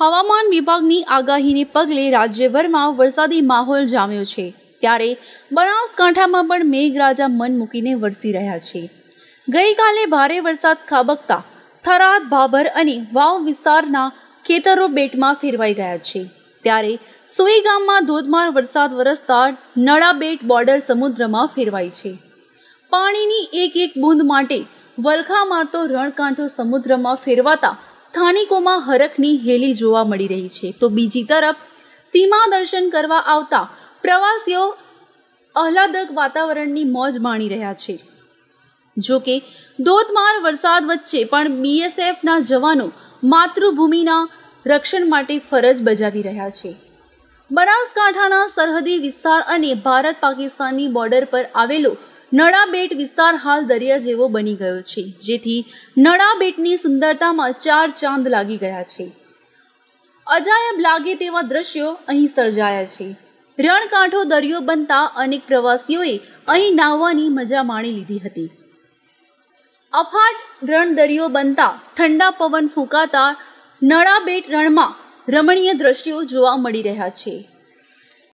હવામાન વિભાગની આગાહીને પગલે રાજ્યભરમાં વરસાદી માહોલ જામ્યો છે. ત્યારે બનાસકાંઠામાં પણ મેઘરાજા મન મૂકીને વરસી રહ્યા છે. ગઈકાલે ભારે વરસાદ ખાબકતા થરાદ, ભાભર અને વાવ વિસ્તારના ખેતરો બેટમાં ફેરવાઈ ગયા છે. ત્યારે સુઈ ગામમાં ધોધમાર વરસાદ વરસતા નળાબેટ બોર્ડર સમુદ્રમાં ફેરવાય છે. પાણીની એક એક બૂંદ માટે વલખા મારતો રણકાંઠો સમુદ્રમાં ફેરવાતા સ્થાનિકોમાં હરખની હેલી જોવા મળી રહી છે. તો બીજી તરફ, સીમા દર્શન કરવા આવતા પ્રવાસીઓ આહલાદક વાતાવરણની મોજ માણી રહ્યા છે. જો કે, ધોધમાર વરસાદ વચ્ચે પણ બીએસએફના જવાનો માતૃભૂમિના રક્ષણ માટે ફરજ બજાવી રહ્યા છે. બનાસકાંઠાના સરહદી વિસ્તાર અને ભારત પાકિસ્તાનની બોર્ડર પર આવેલો નળાબેટ વિસ્તાર હાલ દરિયા જેવો બની ગયો છે, જેથી નળાબેટની સુંદરતામાં ચાર ચાંદ લાગી ગયા છે. અજાયબ લાગે તેવા દ્રશ્યો અહીં સર્જાયા છે. રણકાંઠો દરિયો બનતા અનેક પ્રવાસીઓએ અહીં નાહવાની મજા માણી લીધી હતી. અફાટ રણ દરિયો બનતા ઠંડા પવન ફૂંકાતા નળાબેટ રણમાં રમણીય દ્રશ્યો જોવા મળી રહ્યા છે.